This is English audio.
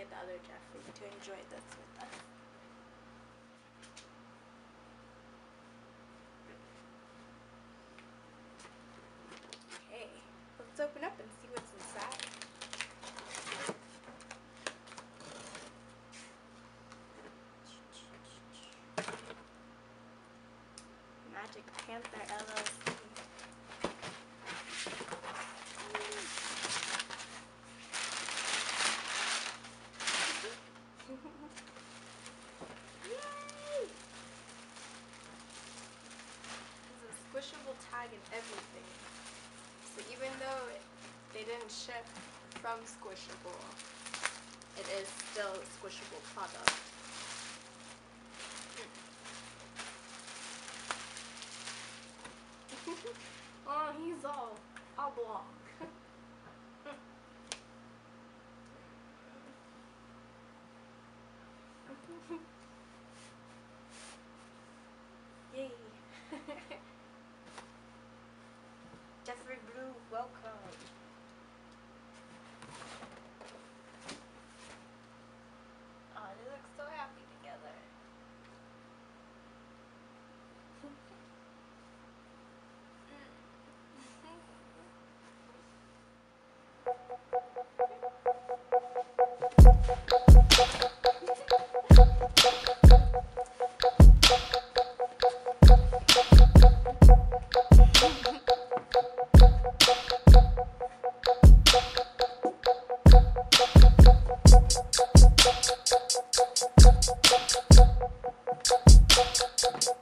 get the other Jeffrey to enjoy this with us. Okay, let's open up and see what's inside. Magic Panther LLC. Tag and everything. So even though they didn't ship from Squishable, it is still a Squishable product. oh, he's all oblong. Yay.